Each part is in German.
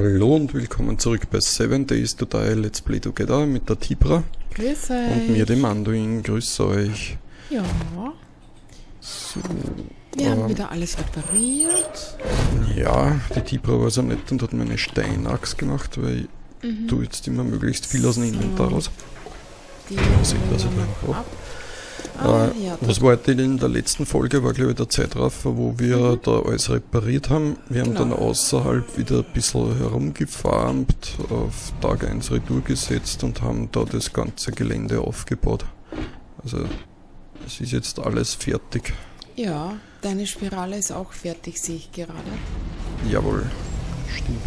Hallo und willkommen zurück bei 7 Days to Die Let's Play Together mit der Tibra Grüß euch. und mir, dem Anduin. Grüß euch. Ja, So, wir haben ähm, wieder alles repariert. ja, die Tibra war so nett und hat mir eine Steinachs gemacht, weil ich tue jetzt immer möglichst viel aus dem Mhm. Inventar raus. Die sieht das nehmen wir aber noch auch. ab. Ah, Äh, ja, was war heute in der letzten Folge, war glaube ich der Zeitraffer, wo wir da alles repariert haben. Wir haben Mhm. Genau. dann außerhalb wieder ein bisschen herumgefarmt, auf Tag 1 Retour gesetzt und haben da das ganze Gelände aufgebaut. Also es ist jetzt alles fertig. ja, deine Spirale ist auch fertig, sehe ich gerade. Jawohl, stimmt.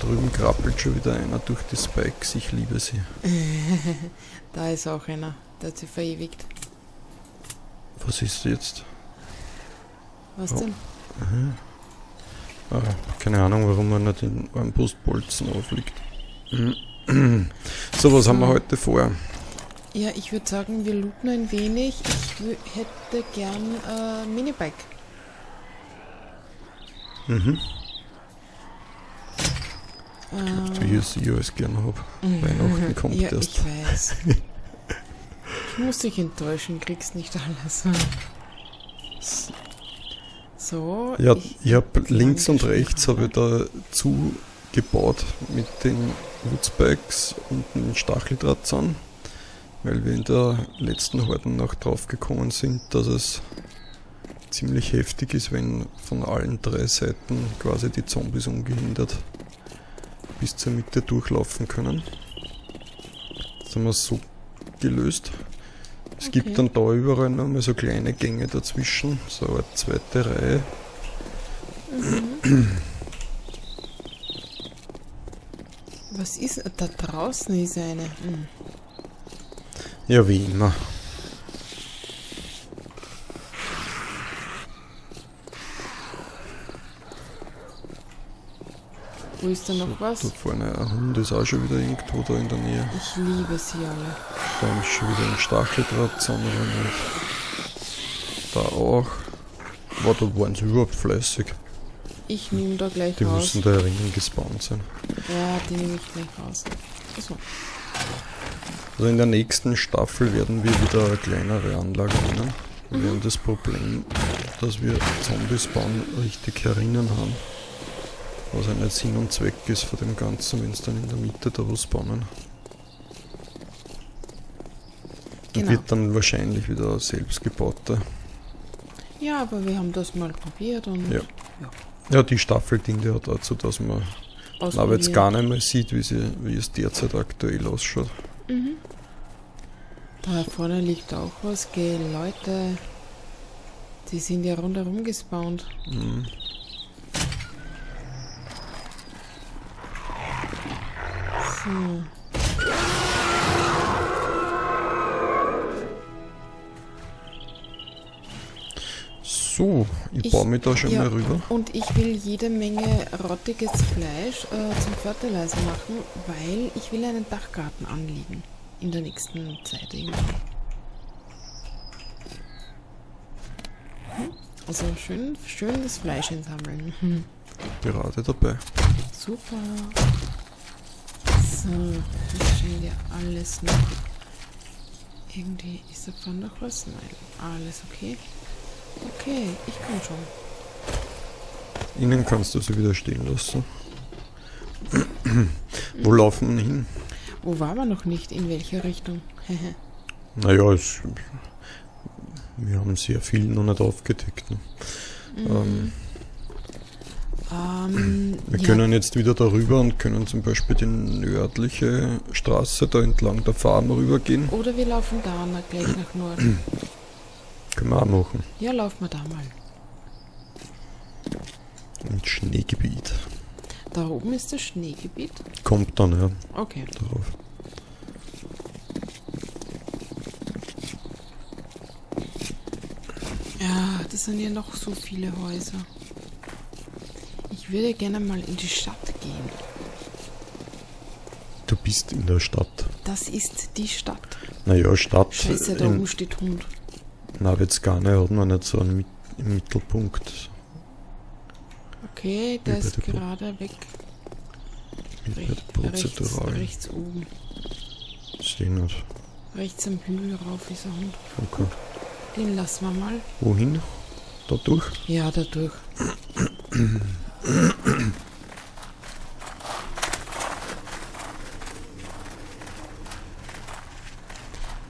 Da drüben krabbelt schon wieder einer durch die Spikes, ich liebe sie. Da ist auch einer, der hat sie verewigt. Was ist jetzt? Was Oh. denn? Ah, keine Ahnung, warum man nicht den Armbrustbolzen aufliegt. So, was haben wir heute vor? Ja, ich würde sagen, wir looten ein wenig. Ich hätte gern äh, Minibike. Mhm. Äh, Wie ich sie alles gern habe. Weihnachten kommt ja, erst. ich weiß. ich muss dich enttäuschen, kriegst nicht alles. So, Ja, ich, ich habe links und rechts habe ich da zugebaut mit den Woodspikes und den Stacheldrahtzahn, weil wir in der letzten Hordennacht draufgekommen sind, dass es ziemlich heftig ist, wenn von allen drei Seiten quasi die Zombies ungehindert bis zur Mitte durchlaufen können. Das haben wir so gelöst. Es Okay. gibt dann da überall noch mal so kleine Gänge dazwischen, so eine zweite Reihe. was ist, da draußen ist eine. Hm. Ja, wie immer. Wo ist da noch was? Da vorne ein Hund ist auch schon wieder irgendwo da in der Nähe. Ich liebe sie alle. Da ist schon wieder ein Stacheldraht aber nicht. Da auch. Aber da waren sie überhaupt fleißig. Ich nehme da gleich Die raus. müssen da drinnen gespawnt sein. Ja, die nehme ich gleich raus. Achso. Also in der nächsten Staffel werden wir wieder eine kleinere Anlage nehmen. Wir haben das Problem, dass wir Zombies bauen richtig herinnen haben. Was ja nicht Sinn und Zweck ist von dem Ganzen, wenn es dann in der Mitte da was spawnen. Und Genau. wird dann wahrscheinlich wieder selbst gebaute. Ja, aber wir haben das mal probiert und Ja. Ja, die Staffel dient ja dazu, dass man aber jetzt gar nicht mehr sieht, wie, sie, wie es derzeit aktuell ausschaut. Mhm. Da vorne liegt auch was, gell, Leute. Die sind ja rundherum gespawnt. Mhm. So. So, ich, Ich- baue mich da schon ja. mal rüber. Und ich will jede Menge rottiges Fleisch äh, zum Fertilizer machen, weil ich will einen Dachgarten anlegen. In der nächsten Zeit irgendwie. Also schön, schön das Fleisch einsammeln. Gerade dabei. Super. So, das scheint ja alles noch. Irgendwie ist da vorne noch was? Nein, alles okay. Okay, ich komm schon. Innen kannst du sie wieder stehen lassen. Wo laufen wir hin? Wo waren wir noch nicht? In welche Richtung? Naja, es, wir haben sehr viel noch nicht aufgedeckt. Ne? Ähm, ähm, wir ja, können jetzt wieder darüber und können zum Beispiel die nördliche Straße da entlang der Farm rübergehen. Oder wir laufen da gleich nach Norden. Können wir auch machen. Ja, laufen wir da mal. Ins Schneegebiet. Da oben ist das Schneegebiet. Kommt dann, ja, Okay. darauf. Ja, das sind ja noch so viele Häuser. Ich würde gerne mal in die Stadt gehen. Du bist in der Stadt. Das ist die Stadt. Naja, Stadt. Scheiße, da oben steht Hund. Navitzgane hat man nicht so einen Mittelpunkt. Okay, der ist gerade weg. Mit Rech- nicht prozedural. Rechts, rechts oben. Seh nicht. Rechts am Hügel rauf ist ein Hund. Okay. Den lassen wir mal. Wohin? Da durch? Ja, dadurch.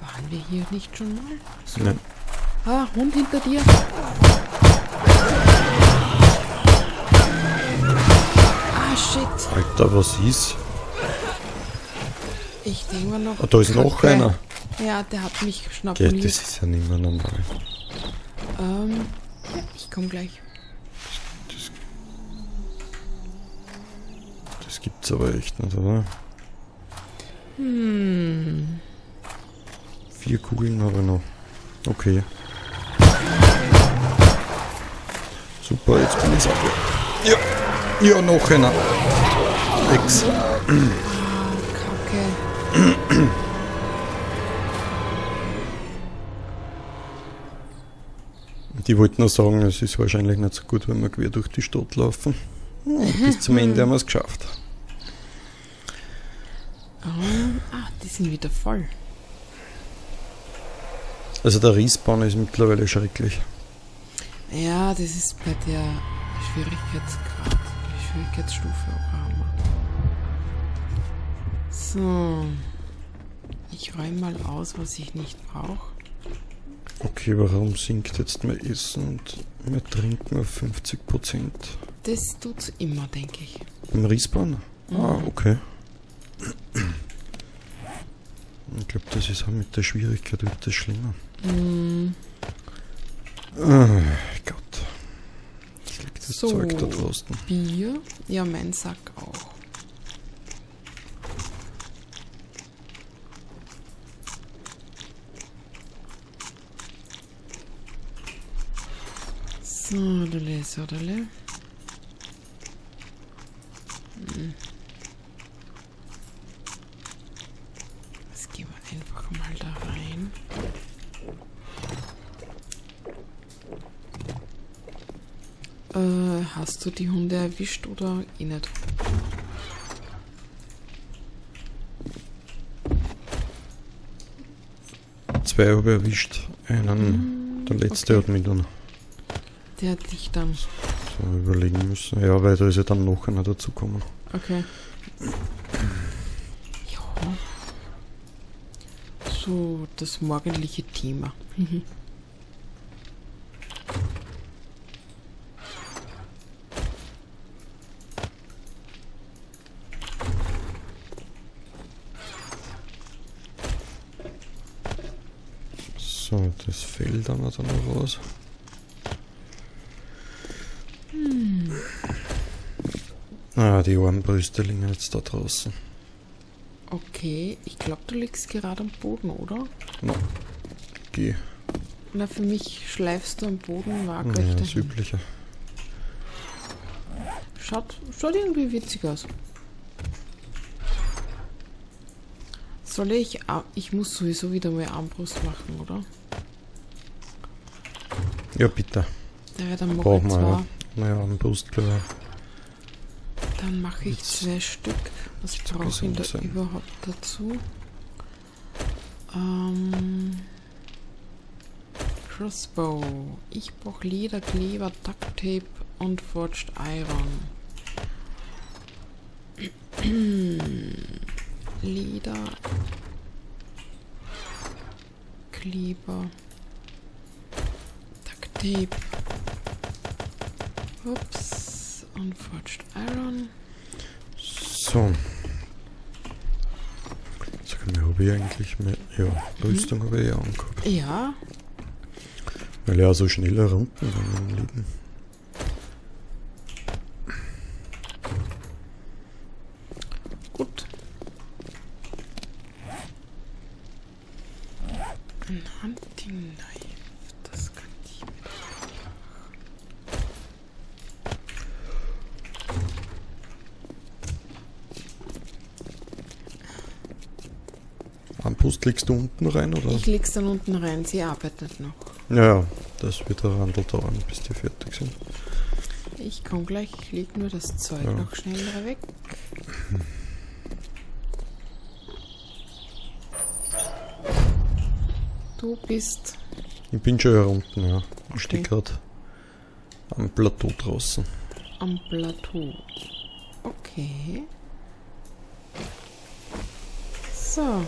Waren wir hier nicht schon mal? So. Nein. Ah, Hund hinter dir. Ah, shit. Alter, was ist? Ich denke mal noch. Ah, da ist noch einer. Ja, der hat mich Gell, schnapuliert. das ist ja nicht mehr normal. Ähm, ja, ich komme gleich. Das gibt's aber echt nicht, oder? Hm. Vier Kugeln habe ich noch. Okay. Super, jetzt bin ich sauber. Ja, ja, noch einer. Ex. Kacke. Die wollten nur sagen, es ist wahrscheinlich nicht so gut, wenn wir quer durch die Stadt laufen. Bis zum Ende haben wir es geschafft. Ähm, ah, die sind wieder voll. Also der Respawn ist mittlerweile schrecklich. Ja, das ist bei der Schwierigkeitsgrad, Schwierigkeitsstufe auch Hammer. So. Ich räume mal aus, was ich nicht brauche. Okay, warum sinkt jetzt mein Essen und mein Trinken auf 50%? Das tut's immer, denke ich. Im Respawn? Ah, okay. Ich glaube, das ist auch mit der Schwierigkeit wird das schlimmer. Hm, Oh Gott. Das liegt das So. Zeug da draußen. Bier. Ja, mein Sack auch. So, dale, so, dale. Hm. Das gehen wir einfach mal da rein. Äh, hast du die Hunde erwischt oder eh nicht? Zwei habe ich erwischt. Einen, der letzte Hm, okay. hat mich dann Der hat dich dann. so überlegen müssen. Ja, weil da ist ja dann noch einer dazugekommen. Okay. Ja. So, das morgendliche Thema. So, das dann noch raus. Ah, die Armbrüste liegen jetzt da draußen. Okay, ich glaube, du liegst gerade am Boden, oder? No. Geh. Na, für mich schleifst du am Boden Ja, waagrecht das dahin. Übliche. Schaut, schaut irgendwie witzig aus. Soll ich... ah, Ich muss sowieso wieder mal Armbrust machen, oder? Ja, bitte. Der wird am Brauchen Morgen wir, zwar. ja. Naja, Armbrust, glaube Dann mache ich zwei Stück. Was brauche ich denn da sein. überhaupt dazu? Ähm, Crossbow. Ich brauche Leder, Kleber, Duct Tape und Forged Iron. Leder, Kleber, Tape. Ups. Und Forged Iron. So. Sag mal, habe ich eigentlich mehr. Ja, Rüstung habe ich ja angehabt. Ja, Weil ja so schnell heruntergegangen liegen. Klickst du unten rein, oder? Ich klick's dann unten rein, sie arbeitet noch. Ja, das wird der Handel dauern, bis die fertig sind. Ich komme gleich, ich leg nur das Zeug ja. noch schnell weg. Du bist. Ich bin schon hier unten, ja. Ich stehe gerade am Plateau draußen. Am Plateau. Okay. So.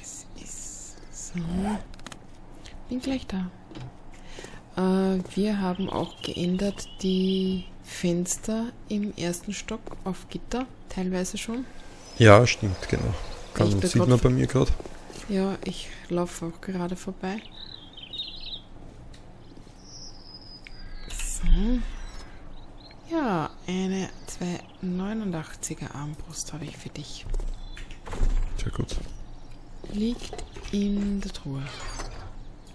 Es ist so. Bin gleich da. Äh, wir haben auch geändert die Fenster im ersten Stock auf Gitter, teilweise schon. Ja, stimmt, genau. Kann, sieht man bei mir gerade. Ja, ich laufe auch gerade vorbei. Ja, eine 289er Armbrust habe ich für dich. Sehr gut. Liegt in der Truhe.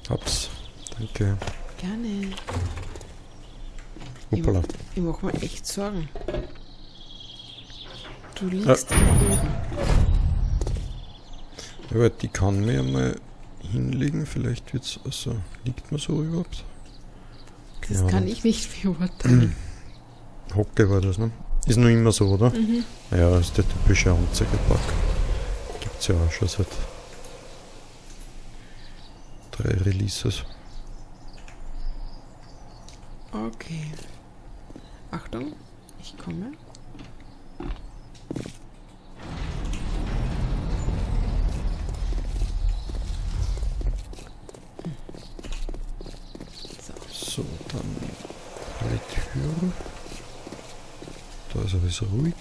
Hab's. Danke. Gerne. Hoppala. Ich mache mir echt Sorgen. Du liegst am Boden. Ja, weil die kann mir mal hinlegen. Vielleicht wird's. Also, liegt man so überhaupt? Das Ja. kann ich nicht beurteilen. Hocke war das, ne? Ist nur immer so, oder? mhm. Ja, das ist der typische Anzeigepack. Gibt's ja auch schon seit drei Releases. Okay. Achtung, ich komme. So. So, dann alle Türen. Da ist alles ruhig.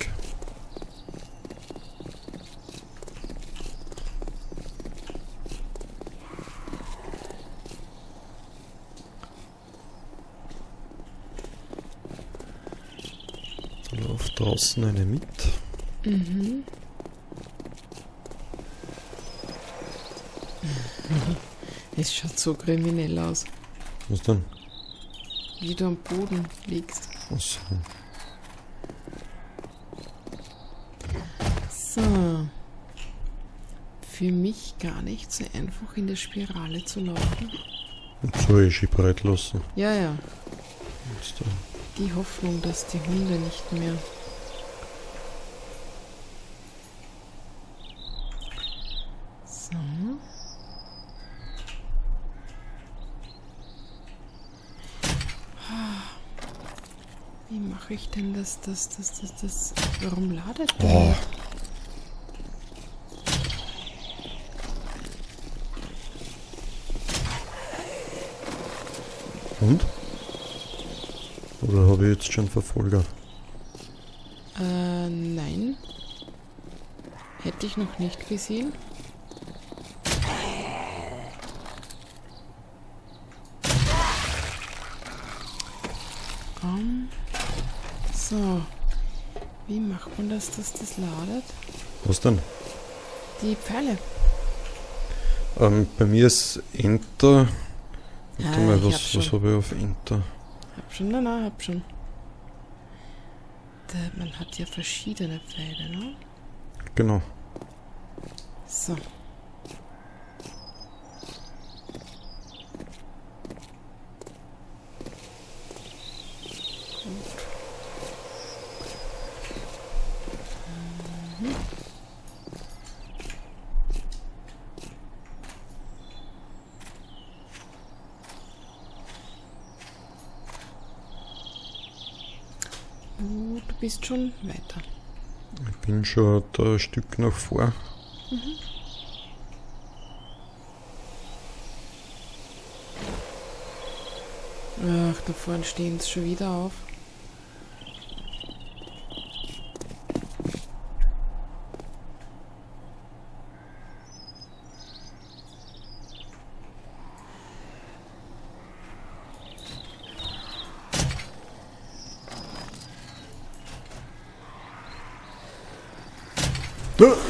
Da läuft draußen eine mit. Mhm. Es schaut so kriminell aus, Was denn? wie du am Boden liegst. Achso. So. Für mich gar nicht so einfach in der Spirale zu laufen. So ist ich bereit lassen. Ja, ja. Die Hoffnung, dass die Hunde nicht mehr. So. Wie mache ich denn das, das, das, das, das? Warum ladet der Boah. nicht? Und? Oder habe ich jetzt schon Verfolger? Äh, nein. Hätte ich noch nicht gesehen. Ähm, so. Wie macht man das, dass das ladet? Was denn? Die Pfeile. Ähm, bei mir ist Enter. Warte Ah, mal, hab was, was habe ich auf Enter? Hab schon, nein, nein, hab schon. Man hat ja verschiedene Pfeile, ne? Genau. So. Mhm. Du, du bist schon weiter. Ich bin schon da ein Stück nach vor. Ach, da vorne stehen sie schon wieder auf.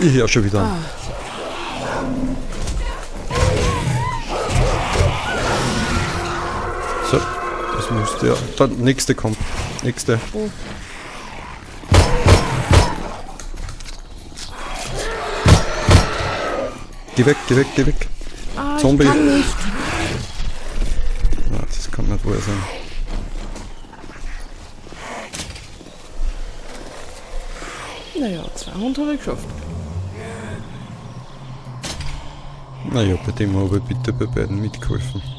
Ich ja schon wieder. Ah. So, das müsste ja. Dann nächste kommt. Nächste. Oh. Geh weg, geh weg, geh weg. Ah, Zombie. Ich kann nicht. Ah, das kann nicht wohl sein. Naja, 200 habe ich geschafft. Naja, bei dem habe ich bitte bei beiden mitgeholfen.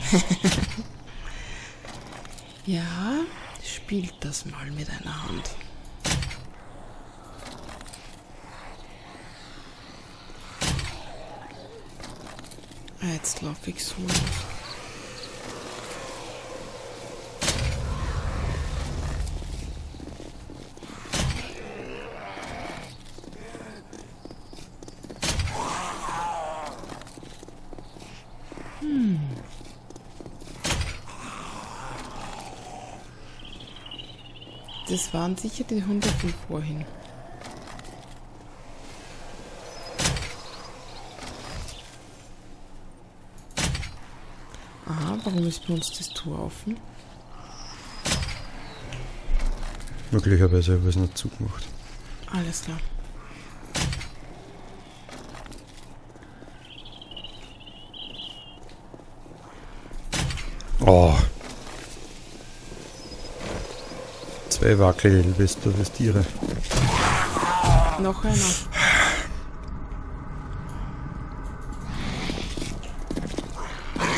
Ja, spielt das mal mit einer Hand. Jetzt laufe ich so Das waren sicher die Hunde von vorhin. Aha, warum ist bei uns das Tor offen? Möglicherweise habe ich es nicht zugemacht. Alles klar. Oh. Zwei Wackelgelbester Tiere. Noch einer.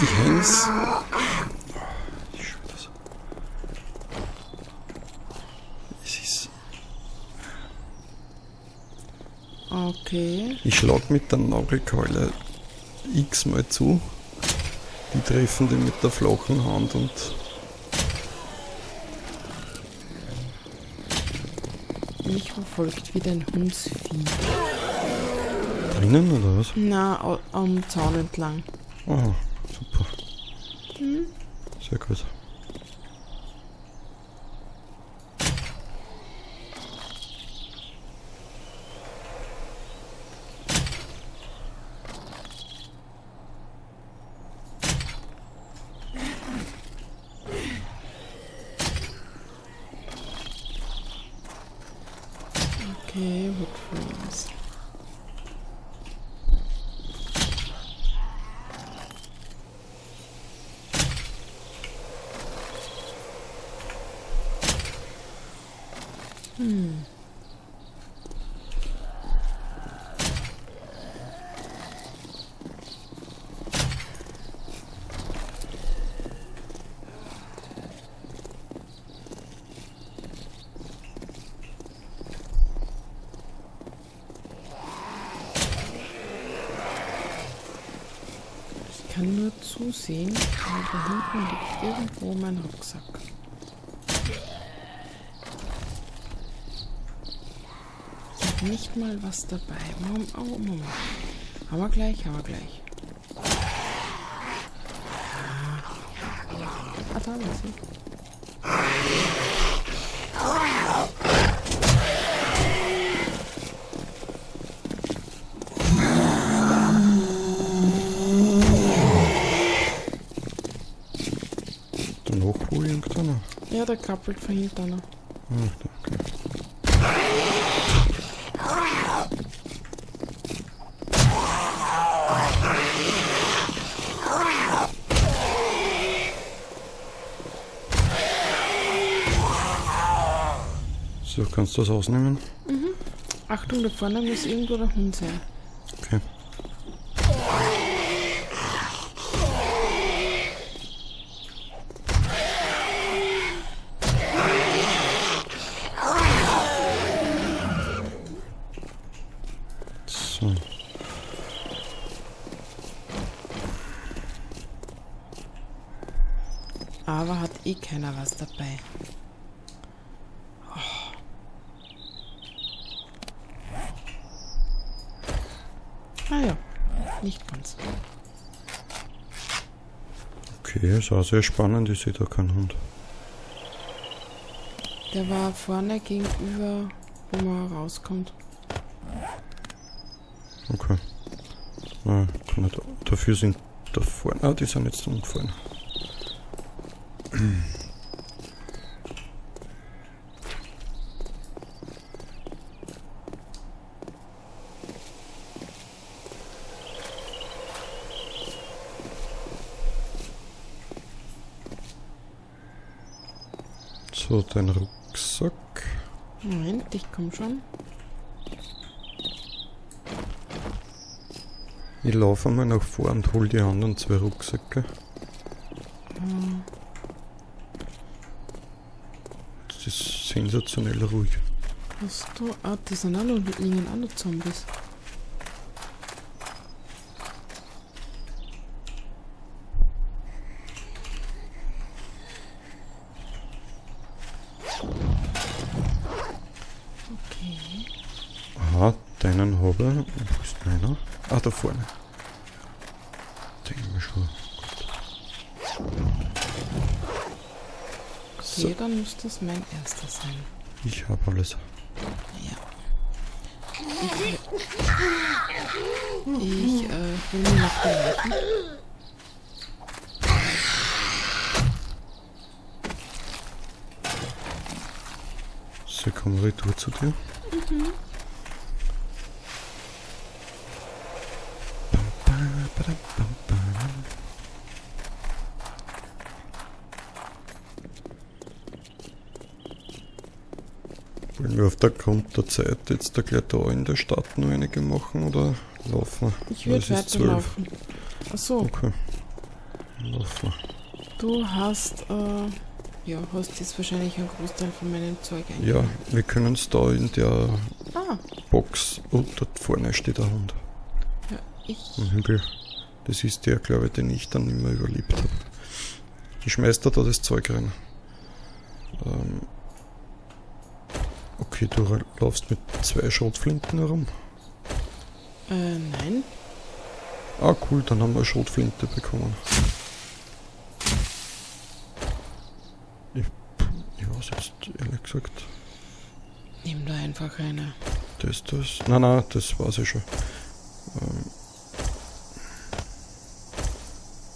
Ich häng's. Ich schwör das. Es ist. Okay. Ich schlag mit der Nagelkeule x-mal zu. Die treffen den mit der flachen Hand und Mich verfolgt wieder ein Hundsvieh. drinnen oder was? Na, am Zaun entlang. Oh, super. Sehr gut. Okay, Wood Frames. Hm. Ich kann nur zusehen, weil da hinten liegt irgendwo mein Rucksack. Ich habe nicht mal was dabei. Moment, oh, Moment. Haben wir gleich, haben wir gleich. Ah, da ist sie. Kappelt von hinten noch. Ah, okay. So, kannst du das ausnehmen? Achtung, da vorne muss irgendwo der Hund sein. Okay. So. Aber hat eh keiner was dabei. Oh. Ah ja, nicht ganz. Okay, es war sehr spannend. Ich sehe da keinen Hund. Der war vorne gegenüber, wo man rauskommt. Okay. Ah. Dafür sind da vorne. Ah, die sind jetzt umgefallen. So, dein Rucksack. Moment, ich komm schon. Ich laufe einmal nach vor und hol die anderen zwei Rucksäcke. Hm. Sensationell ruhig. Hast du. Ah, die sind auch noch, liegen noch Zombies. Okay. Aha, deinen habe. Wo ist meiner? Ah, da vorne. Denke mir schon. So. Okay, dann muss das mein erster sein. Ich habe alles. Ja. Ich, äh, hol mir noch die Leichen. So, komm retour zu dir. Bam, Auf der Zeit jetzt da gleich da in der Stadt noch einige machen oder laufen? Ich würde Es ist zwölf. weiterlaufen. Achso, Okay. Laufen du hast, äh, ja, hast jetzt wahrscheinlich einen Großteil von meinem Zeug Ja, wir können es da in der Ah, Box und dort vorne steht der Hund. ja, ich. Hügel. Das ist der, glaube ich, den ich dann immer überlebt habe. Ich schmeiß da, da das Zeug rein. Ähm okay, du laufst mit zwei Schrotflinten herum. Äh, nein. Ah, cool, dann haben wir eine Schrotflinte bekommen. Ich, ich weiß jetzt ehrlich gesagt. Nimm da einfach eine. Das, das. Nein, nein, das weiß ich schon. Ähm,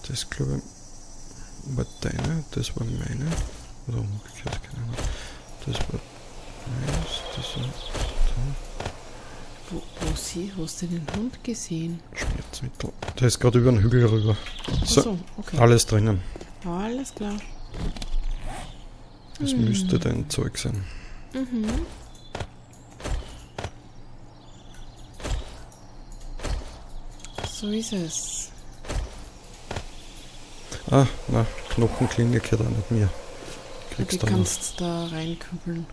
das glaube ich war deine, das war meine. Oder umgekehrt, keine Ahnung. Das war Wo, wo sie? Hast du den Hund gesehen? Schmerzmittel. Der ist gerade über den Hügel rüber. So, Achso, okay. alles drinnen. Alles klar. Das Hm. müsste dein Zeug sein. Mhm. So ist es. Ah, na, Knochenklinge gehört auch nicht mir. Die Kriegst du kannst da reinkübeln.